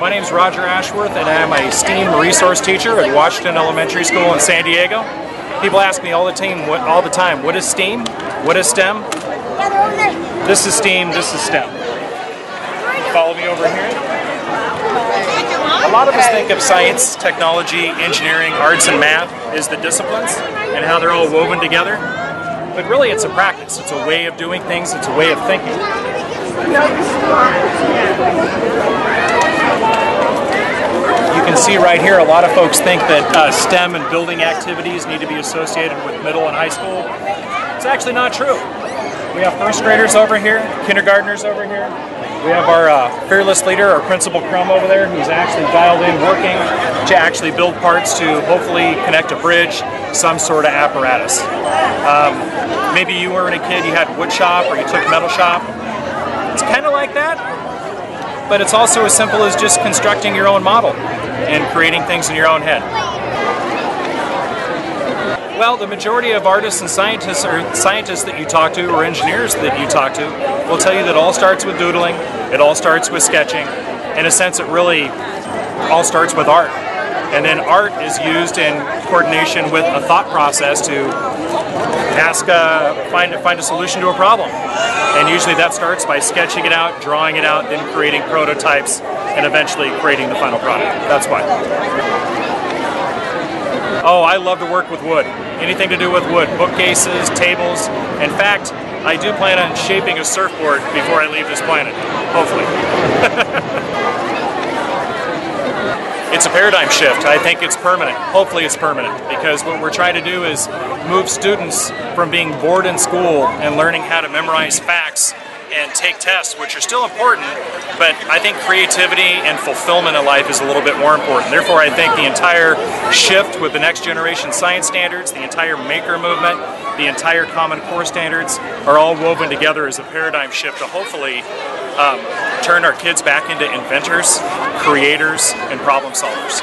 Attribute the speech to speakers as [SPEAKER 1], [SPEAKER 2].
[SPEAKER 1] My name is Rodger Ashworth, and I'm a STEAM resource teacher at Washington Elementary School in San Diego. People ask me all the time, what, all the time, what is STEAM? What is STEM? This is STEAM, this is STEM. Follow me over here. A lot of us think of science, technology, engineering, arts, and math as the disciplines and how they're all woven together. But really, it's a practice. It's a way of doing things. It's a way of thinking. See right here, a lot of folks think that uh, STEM and building activities need to be associated with middle and high school. It's actually not true. We have first graders over here, kindergartners over here. We have our uh, fearless leader, our principal Crum over there, who's actually dialed in working to actually build parts to hopefully connect a bridge, some sort of apparatus. Um, maybe you weren't a kid, you had wood shop or you took metal shop. It's kind of like that, but it's also as simple as just constructing your own model and creating things in your own head. Well, the majority of artists and scientists or scientists that you talk to or engineers that you talk to will tell you that it all starts with doodling, it all starts with sketching. In a sense, it really all starts with art. And then art is used in coordination with a thought process to ask, find, find a solution to a problem. And usually that starts by sketching it out, drawing it out, then creating prototypes, and eventually creating the final product. That's why. Oh, I love to work with wood. Anything to do with wood, bookcases, tables. In fact, I do plan on shaping a surfboard before I leave this planet, hopefully. it's a paradigm shift. I think it's permanent. Hopefully it's permanent because what we're trying to do is move students from being bored in school and learning how to memorize facts and take tests, which are still important, but I think creativity and fulfillment in life is a little bit more important. Therefore, I think the entire shift with the next generation science standards, the entire maker movement, the entire Common Core standards are all woven together as a paradigm shift to hopefully um, turn our kids back into inventors, creators, and problem solvers.